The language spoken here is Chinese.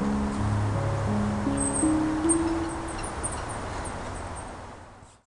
嗯